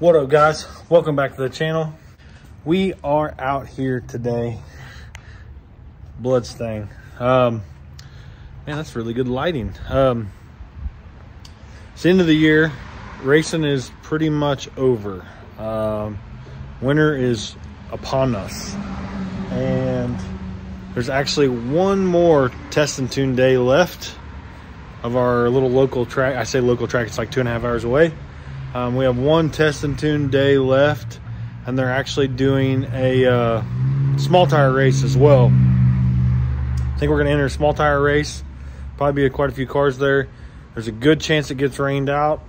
What up guys? Welcome back to the channel. We are out here today. Bloodstang. Um, man, that's really good lighting. Um, it's the end of the year. Racing is pretty much over. Um, winter is upon us. And there's actually one more test and tune day left of our little local track. I say local track, it's like two and a half hours away. Um, we have one test and tune day left, and they're actually doing a uh, small tire race as well. I think we're going to enter a small tire race. Probably be quite a few cars there. There's a good chance it gets rained out.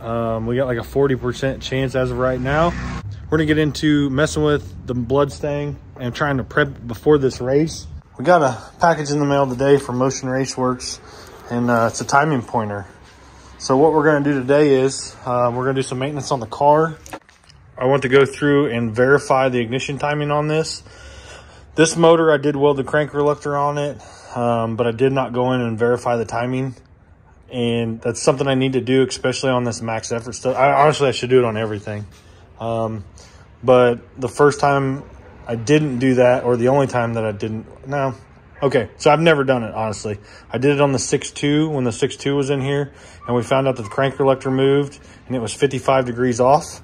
Um, we got like a 40% chance as of right now. We're going to get into messing with the Bloodstang and trying to prep before this race. We got a package in the mail today from Motion Race Works, and uh, it's a timing pointer. So what we're going to do today is uh, we're going to do some maintenance on the car. I want to go through and verify the ignition timing on this. This motor, I did weld the crank reluctor on it, um, but I did not go in and verify the timing. And that's something I need to do, especially on this max effort stuff. I, honestly, I should do it on everything. Um, but the first time I didn't do that, or the only time that I didn't, no, Okay, so I've never done it, honestly. I did it on the 6.2 when the 6.2 was in here, and we found out that the crank reluctor moved, and it was 55 degrees off.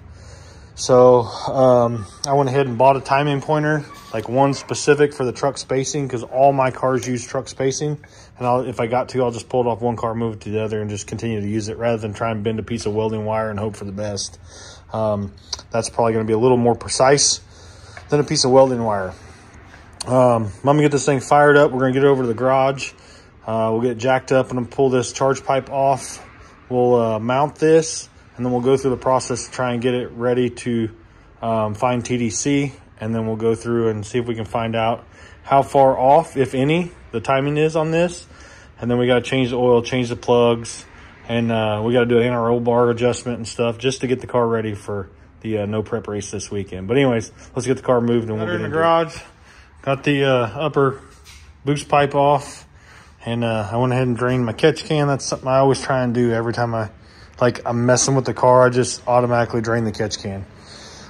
So um, I went ahead and bought a timing pointer, like one specific for the truck spacing, because all my cars use truck spacing. And I'll, if I got to, I'll just pull it off one car, move it to the other, and just continue to use it rather than try and bend a piece of welding wire and hope for the best. Um, that's probably going to be a little more precise than a piece of welding wire. Um, I'm gonna get this thing fired up. We're gonna get it over to the garage. Uh, we'll get jacked up and pull this charge pipe off. We'll uh, mount this and then we'll go through the process to try and get it ready to um, find TDC. And then we'll go through and see if we can find out how far off, if any, the timing is on this. And then we got to change the oil, change the plugs, and uh, we got to do an anti-roll bar adjustment and stuff just to get the car ready for the uh, no prep race this weekend. But anyways, let's get the car moved and we'll get in the garage. It. Got the uh, upper boost pipe off and uh, I went ahead and drained my catch can. That's something I always try and do every time I, like I'm messing with the car, I just automatically drain the catch can.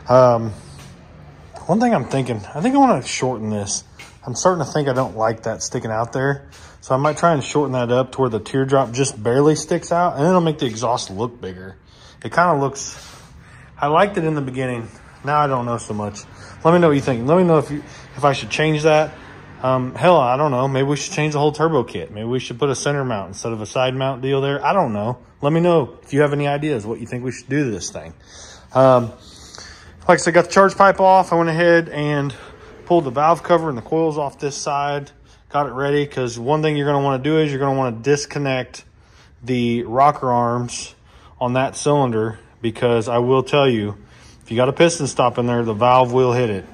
Um, one thing I'm thinking, I think I want to shorten this. I'm starting to think I don't like that sticking out there. So I might try and shorten that up to where the teardrop just barely sticks out and it'll make the exhaust look bigger. It kind of looks, I liked it in the beginning. Now I don't know so much. Let me know what you think. Let me know if you if I should change that. Um, hell, I don't know. Maybe we should change the whole turbo kit. Maybe we should put a center mount instead of a side mount deal there. I don't know. Let me know if you have any ideas what you think we should do to this thing. Um, like I said, got the charge pipe off. I went ahead and pulled the valve cover and the coils off this side. Got it ready because one thing you're going to want to do is you're going to want to disconnect the rocker arms on that cylinder because I will tell you, if you got a piston stop in there, the valve will hit it.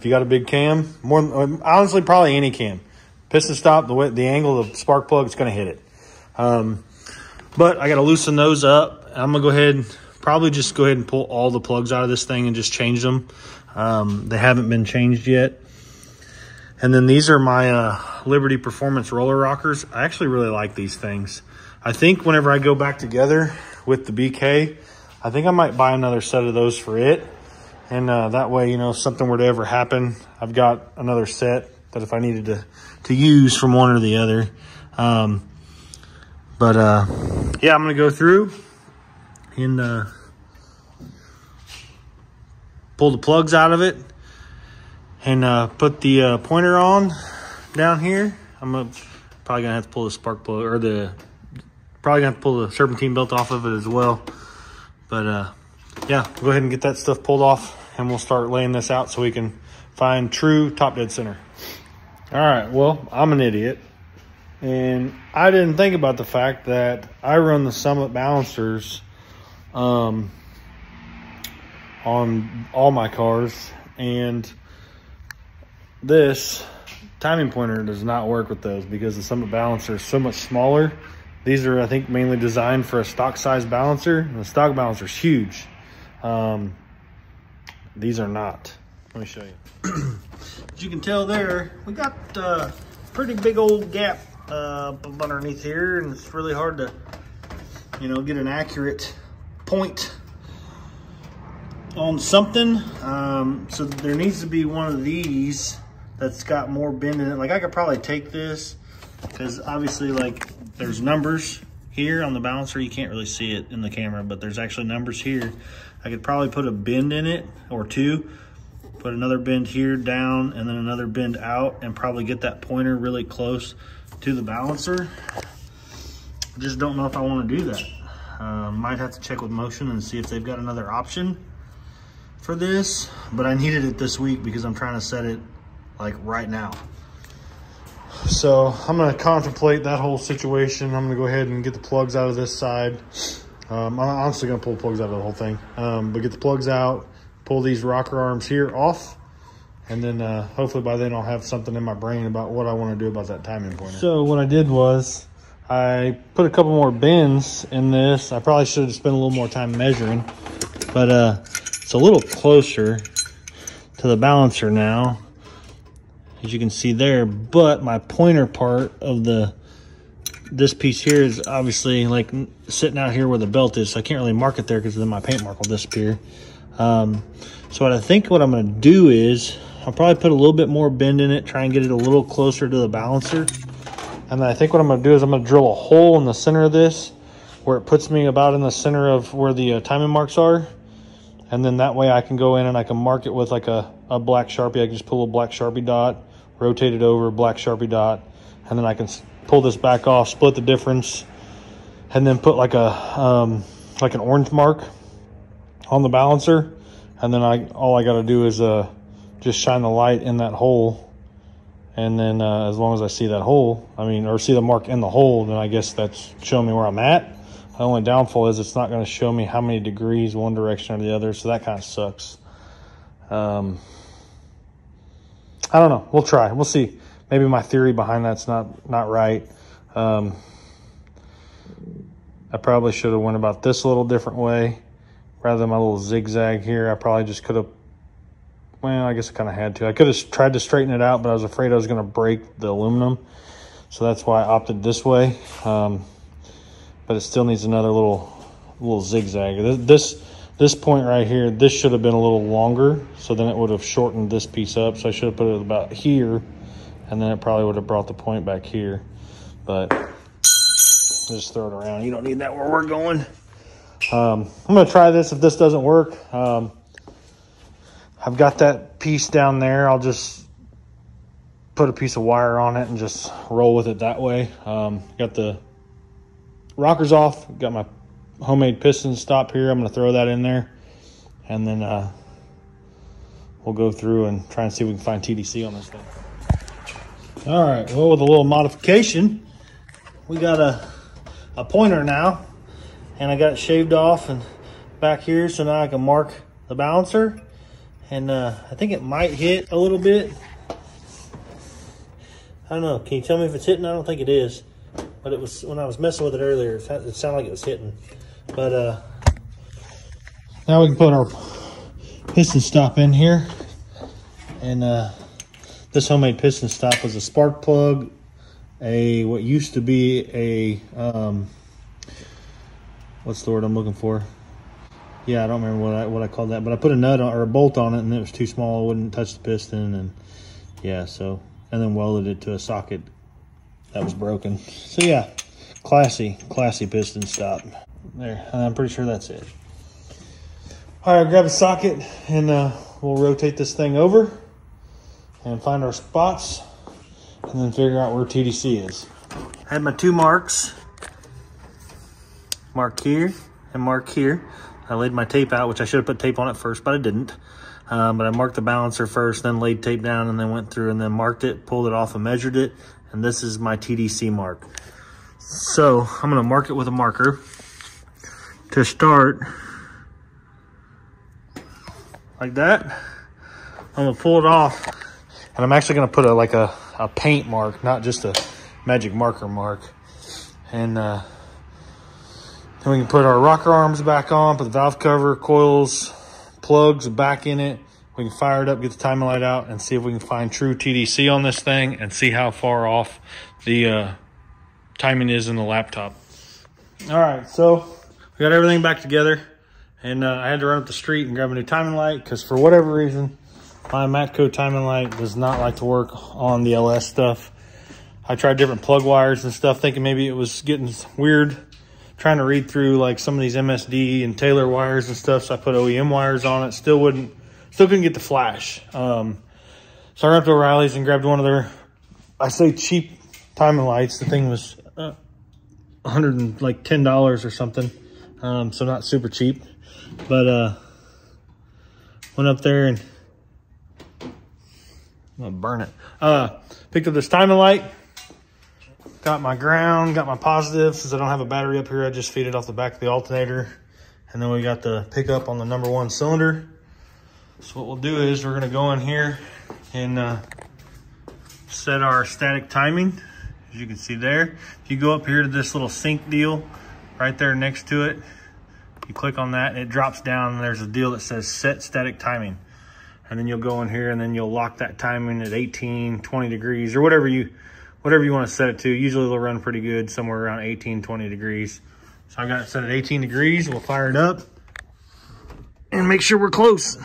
If you got a big cam, more honestly, probably any cam, piston stop, the way, the angle of the spark plug, is going to hit it. Um, but I got to loosen those up. I'm going to go ahead and probably just go ahead and pull all the plugs out of this thing and just change them. Um, they haven't been changed yet. And then these are my uh, Liberty Performance roller rockers. I actually really like these things. I think whenever I go back together with the BK, I think I might buy another set of those for it. And uh, that way, you know, if something were to ever happen, I've got another set that if I needed to, to use from one or the other. Um, but uh, yeah, I'm to go through and uh, pull the plugs out of it and uh, put the uh, pointer on down here. I'm gonna, probably to have to pull the spark plug or the, probably to have to pull the serpentine belt off of it as well. But uh, yeah, go ahead and get that stuff pulled off and we'll start laying this out so we can find true top dead center. All right, well, I'm an idiot. And I didn't think about the fact that I run the Summit balancers um, on all my cars. And this timing pointer does not work with those because the Summit balancer is so much smaller. These are, I think, mainly designed for a stock size balancer. And the stock balancer is huge. Um, these are not. Let me show you. As you can tell there, we got a uh, pretty big old gap uh, underneath here, and it's really hard to, you know, get an accurate point on something. Um, so there needs to be one of these that's got more bend in it. Like I could probably take this because obviously like there's numbers here on the balancer. You can't really see it in the camera, but there's actually numbers here. I could probably put a bend in it or two, put another bend here down and then another bend out and probably get that pointer really close to the balancer. Just don't know if I want to do that. Uh, might have to check with Motion and see if they've got another option for this, but I needed it this week because I'm trying to set it like right now. So I'm gonna contemplate that whole situation. I'm gonna go ahead and get the plugs out of this side. Um, I'm honestly gonna pull plugs out of the whole thing, um, but get the plugs out, pull these rocker arms here off, and then uh, hopefully by then I'll have something in my brain about what I want to do about that timing pointer. So what I did was I put a couple more bends in this. I probably should have spent a little more time measuring, but uh, it's a little closer to the balancer now as you can see there but my pointer part of the this piece here is obviously like sitting out here where the belt is so I can't really mark it there because then my paint mark will disappear. Um, so what I think what I'm going to do is I'll probably put a little bit more bend in it try and get it a little closer to the balancer. And then I think what I'm going to do is I'm going to drill a hole in the center of this where it puts me about in the center of where the uh, timing marks are. And then that way I can go in and I can mark it with like a, a black Sharpie. I can just put a little black Sharpie dot rotate it over, black Sharpie dot, and then I can pull this back off, split the difference, and then put like a um, like an orange mark on the balancer. And then I all I got to do is uh, just shine the light in that hole. And then uh, as long as I see that hole, I mean, or see the mark in the hole, then I guess that's showing me where I'm at. The only downfall is it's not going to show me how many degrees one direction or the other, so that kind of sucks. Um, I don't know. We'll try. We'll see. Maybe my theory behind that's not not right. Um, I probably should have went about this a little different way rather than my little zigzag here. I probably just could have. Well, I guess I kind of had to. I could have tried to straighten it out, but I was afraid I was going to break the aluminum. So that's why I opted this way. Um, but it still needs another little little zigzag. This this point right here, this should have been a little longer, so then it would have shortened this piece up. So I should have put it about here, and then it probably would have brought the point back here. But just throw it around. You don't need that where we're going. Um, I'm gonna try this if this doesn't work. Um, I've got that piece down there. I'll just put a piece of wire on it and just roll with it that way. Um, got the rockers off, got my homemade piston stop here. I'm going to throw that in there. And then uh, we'll go through and try and see if we can find TDC on this thing. All right, well, with a little modification, we got a, a pointer now. And I got it shaved off and back here so now I can mark the balancer. And uh, I think it might hit a little bit. I don't know. Can you tell me if it's hitting? I don't think it is. But it was when I was messing with it earlier, it sounded like it was hitting. But uh, now we can put our piston stop in here. And uh, this homemade piston stop was a spark plug, a what used to be a um, what's the word I'm looking for? Yeah, I don't remember what I what I called that, but I put a nut on, or a bolt on it, and it was too small. It wouldn't touch the piston, and yeah, so and then welded it to a socket that was broken. So yeah, classy, classy piston stop. There, I'm pretty sure that's it. All right, grab a socket and uh, we'll rotate this thing over and find our spots and then figure out where TDC is. I had my two marks, mark here and mark here. I laid my tape out, which I should have put tape on it first, but I didn't. Um, but I marked the balancer first, then laid tape down and then went through and then marked it, pulled it off and measured it. And this is my TDC mark. So I'm gonna mark it with a marker to start like that. I'm gonna pull it off and I'm actually gonna put a like a, a paint mark, not just a magic marker mark. And uh, then we can put our rocker arms back on, put the valve cover, coils, plugs back in it. We can fire it up, get the timing light out, and see if we can find true TDC on this thing and see how far off the uh, timing is in the laptop. All right, so we got everything back together And uh, I had to run up the street and grab a new timing light because for whatever reason, my Matco timing light does not like to work on the LS stuff. I tried different plug wires and stuff thinking maybe it was getting weird trying to read through like some of these MSD and Taylor wires and stuff. So I put OEM wires on it. Still wouldn't, still couldn't get the flash. Um, so I ran up to O'Reilly's and grabbed one of their, I say cheap timing lights. The thing was uh, 100 like $10 or something. Um, so not super cheap, but, uh, went up there and I'm gonna burn it. Uh, picked up this timing light, got my ground, got my positive. Since I don't have a battery up here, I just feed it off the back of the alternator. And then we got the pickup on the number one cylinder. So what we'll do is we're gonna go in here and uh, set our static timing. As you can see there, if you go up here to this little sync deal right there next to it, you click on that and it drops down and there's a deal that says set static timing. And then you'll go in here and then you'll lock that timing at 18, 20 degrees or whatever you whatever you want to set it to. Usually they'll run pretty good somewhere around 18, 20 degrees. So I've got it set at 18 degrees. We'll fire it up and make sure we're close.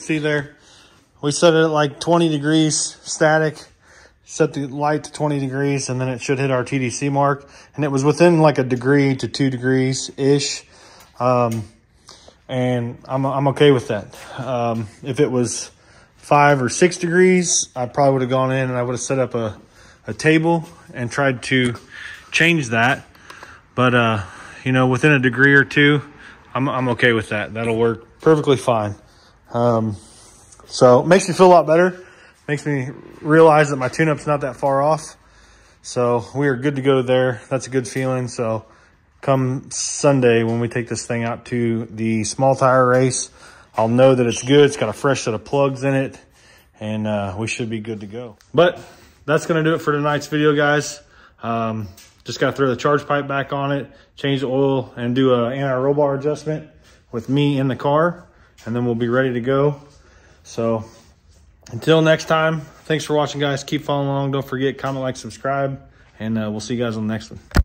See there, we set it at like 20 degrees static, set the light to 20 degrees, and then it should hit our TDC mark. And it was within like a degree to two degrees ish. Um, and I'm, I'm okay with that. Um, if it was five or six degrees, I probably would have gone in and I would have set up a, a table and tried to change that. But, uh, you know, within a degree or two, I'm, I'm okay with that. That'll work perfectly fine. Um, so it makes me feel a lot better. Makes me realize that my tune-up's not that far off. So we are good to go there. That's a good feeling. So come Sunday when we take this thing out to the small tire race, I'll know that it's good. It's got a fresh set of plugs in it and uh, we should be good to go. But that's to do it for tonight's video, guys. Um, just got to throw the charge pipe back on it, change the oil, and do a anti-roll bar adjustment with me in the car, and then we'll be ready to go. So until next time, thanks for watching, guys. Keep following along. Don't forget, comment, like, subscribe, and uh, we'll see you guys on the next one.